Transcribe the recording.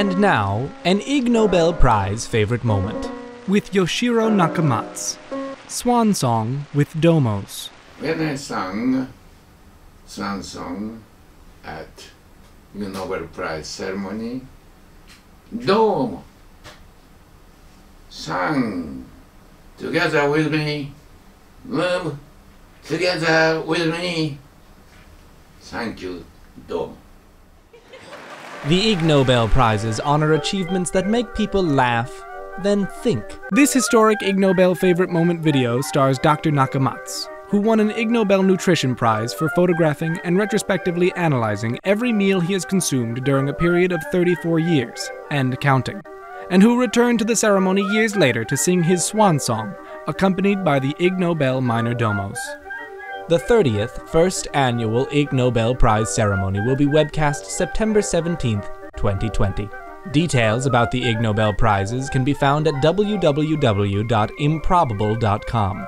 And now, an Ig Nobel Prize favorite moment. with Yoshiro Nakamatsu. Swan Song with Domos. When I sang swan song at the Nobel Prize ceremony, Dome sang together with me, move together with me. Thank you, Dome. The Ig Nobel Prizes honor achievements that make people laugh, then think. This historic Ig Nobel favorite moment video stars Dr. Nakamatsu, who won an Ig Nobel Nutrition Prize for photographing and retrospectively analyzing every meal he has consumed during a period of 34 years, and counting, and who returned to the ceremony years later to sing his swan song, accompanied by the Ig Nobel minor domos. The 30th First Annual Ig Nobel Prize ceremony will be webcast September 17th, 2020. Details about the Ig Nobel Prizes can be found at www.improbable.com.